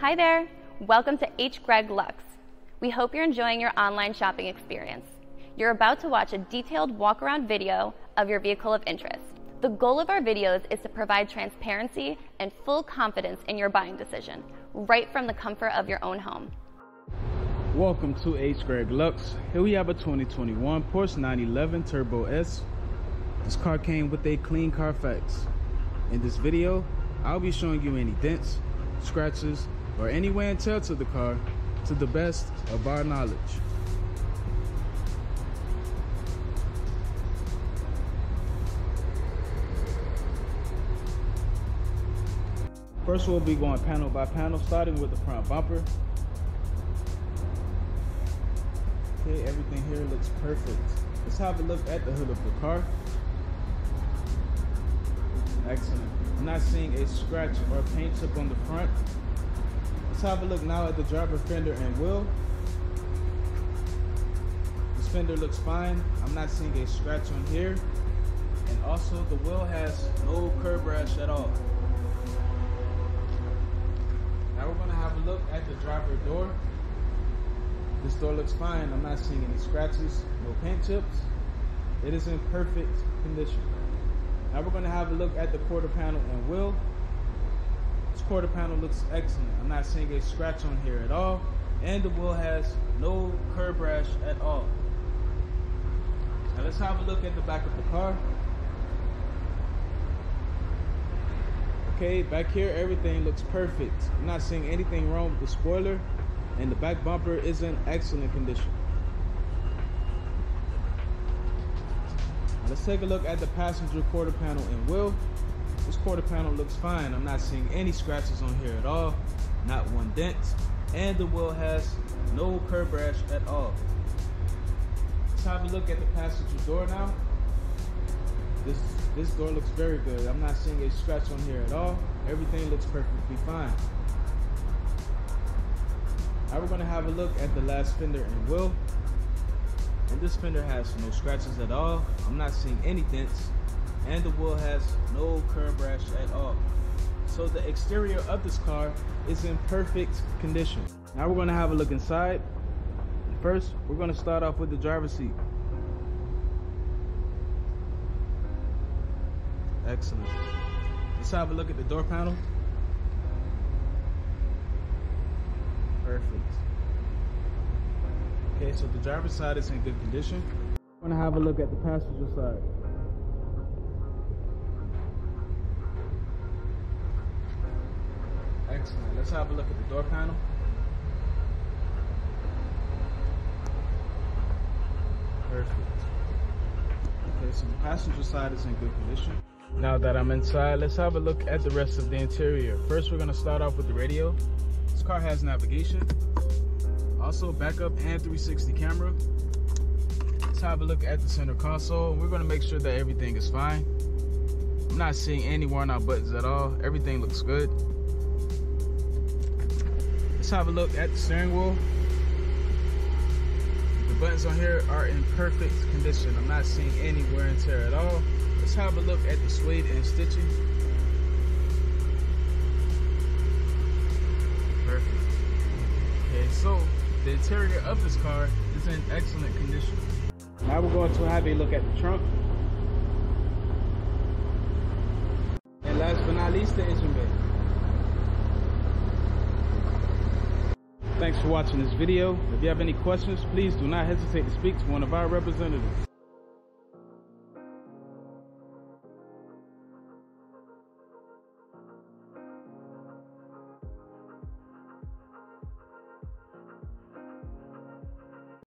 Hi there. Welcome to HGreg Lux. We hope you're enjoying your online shopping experience. You're about to watch a detailed walk around video of your vehicle of interest. The goal of our videos is to provide transparency and full confidence in your buying decision, right from the comfort of your own home. Welcome to HGreg Lux. Here we have a 2021 Porsche 911 Turbo S. This car came with a clean Carfax. In this video, I'll be showing you any dents, scratches, or any wear and tear to the car to the best of our knowledge. First we'll be going panel by panel, starting with the front bumper. Okay, everything here looks perfect. Let's have a look at the hood of the car. Excellent. I'm not seeing a scratch or paint chip on the front. Let's have a look now at the driver fender and wheel. This fender looks fine. I'm not seeing a scratch on here. And also the wheel has no curb rash at all. Now we're gonna have a look at the driver door. This door looks fine. I'm not seeing any scratches, no paint chips. It is in perfect condition. Now we're gonna have a look at the quarter panel and wheel. Quarter panel looks excellent. I'm not seeing a scratch on here at all. And the wheel has no curb rash at all. Now let's have a look at the back of the car. Okay, back here everything looks perfect. I'm not seeing anything wrong with the spoiler and the back bumper is in excellent condition. Now let's take a look at the passenger quarter panel and wheel. This quarter panel looks fine. I'm not seeing any scratches on here at all, not one dent, and the wheel has no curb rash at all. Let's have a look at the passenger door now. This, this door looks very good. I'm not seeing a scratch on here at all. Everything looks perfectly fine. Now we're gonna have a look at the last fender and wheel. And this fender has no scratches at all. I'm not seeing any dents. And the wheel has no curb rash at all. So the exterior of this car is in perfect condition. Now we're gonna have a look inside. First, we're gonna start off with the driver's seat. Excellent. Let's have a look at the door panel. Perfect. Okay, so the driver's side is in good condition. We're gonna have a look at the passenger side. Excellent. Let's have a look at the door panel. Perfect. Okay, so the passenger side is in good condition. Now that I'm inside, let's have a look at the rest of the interior. First, we're gonna start off with the radio. This car has navigation, also backup and 360 camera. Let's have a look at the center console. We're gonna make sure that everything is fine. I'm not seeing any worn out buttons at all. Everything looks good. Let's have a look at the steering wheel. The buttons on here are in perfect condition. I'm not seeing any wear and tear at all. Let's have a look at the suede and stitching. Perfect. Okay, so the interior of this car is in excellent condition. Now we're going to have a look at the trunk. And last but not least, the engine bay. Thanks for watching this video. If you have any questions, please do not hesitate to speak to one of our representatives.